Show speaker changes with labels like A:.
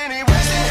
A: anyway.